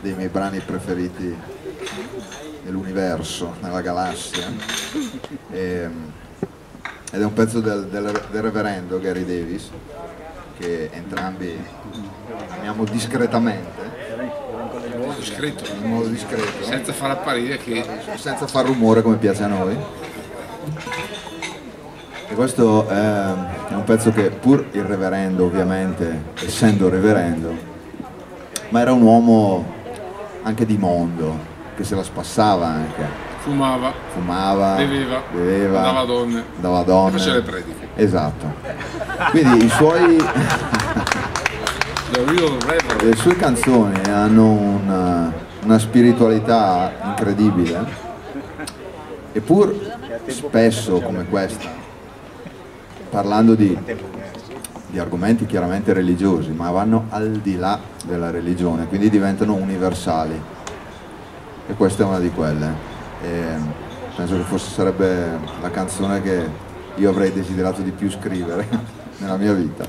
dei miei brani preferiti nell'universo, nella galassia. E, ed è un pezzo del, del, del reverendo Gary Davis che entrambi amiamo discretamente. In modo discreto, in modo discreto. Senza far apparire che senza far rumore come piace a noi. E questo è, è un pezzo che pur il reverendo ovviamente essendo reverendo ma era un uomo anche di mondo che se la spassava anche fumava, fumava, beveva, beveva dava donne, dava donne. faceva le prediche. Esatto. Quindi i suoi, le sue canzoni hanno una, una spiritualità incredibile, eppur spesso come questa, parlando di, di argomenti chiaramente religiosi, ma vanno al di là della religione, quindi diventano universali. E questa è una di quelle. E penso che forse sarebbe la canzone che io avrei desiderato di più scrivere nella mia vita.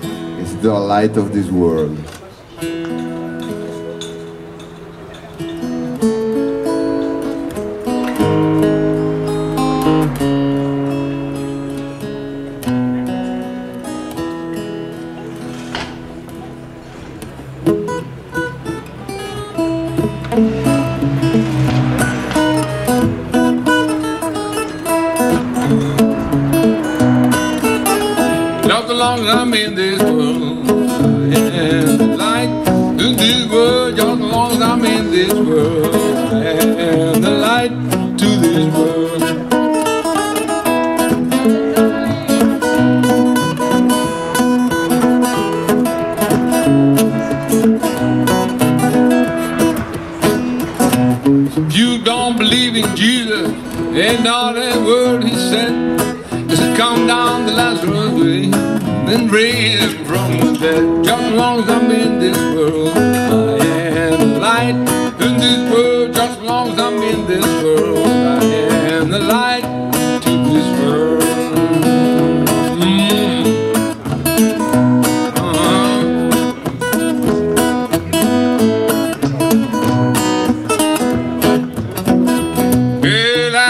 Si intitola Light of This World. This world. And the light to this world. If you don't believe in Jesus and all that word he said, just come down the Lazarus way and raise him from the dead. Just as long as I'm in this world,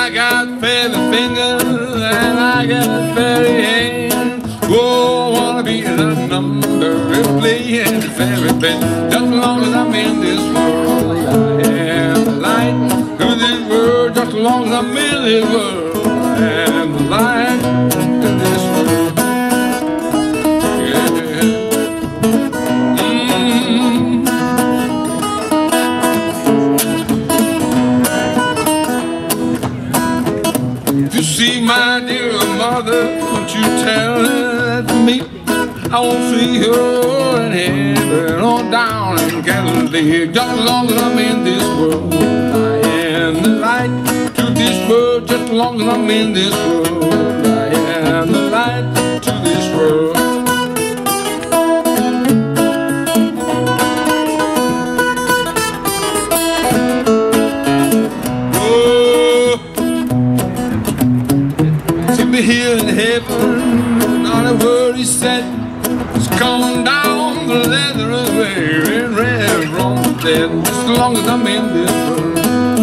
I got fairy fingers and I got fairy hands. Oh, wanna be the number and playing the fairy band. Just as long as I'm in this world, I am the light of this world. Just as long as I'm in this world, I am the light won't you tell me? I won't see her in heaven or down in Galilee. Just as long as I'm in this world, I am the light to this world. Just as long as I'm in this world, here in heaven, not a word he said. It's coming down the leather way and red from the dead. Just as long as I'm in this world,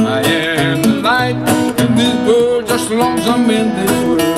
I am the light in this world. Just as long as I'm in this world,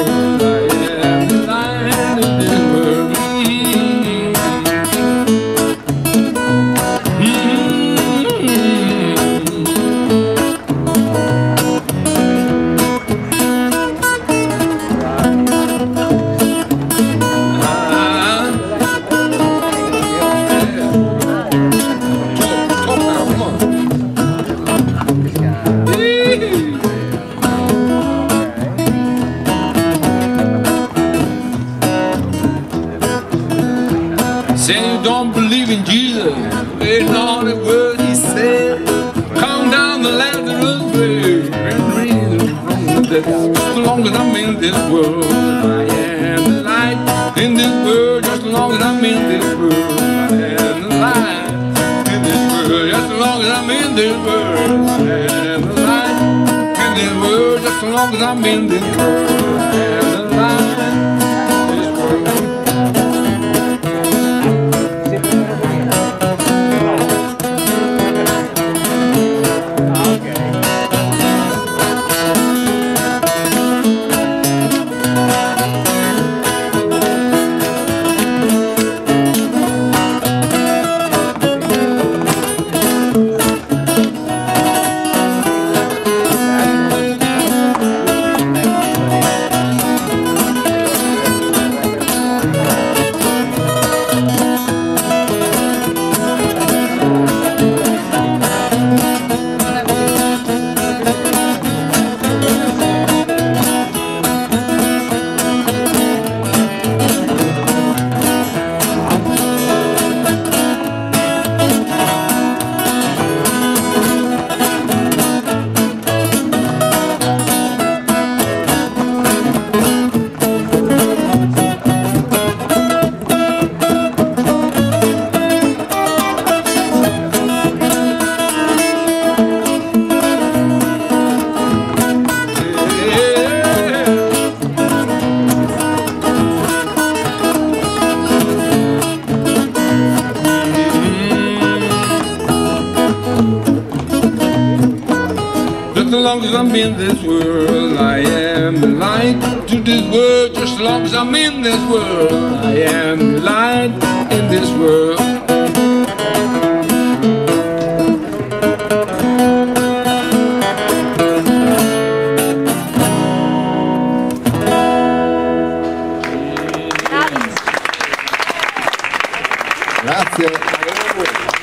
ain't all the word he said. Come down the Lazarus way and raise from the. Just as long as I'm in this world, I am the light in this world. Just as long as I'm in this world, I am the light in this world. Just as long as I'm in this world, I am the light in this world. Just as long as I'm in this world, I the long as I'm in this world. I am the light to this world, just as long as I'm in this world. I am the light in this world. Grazie.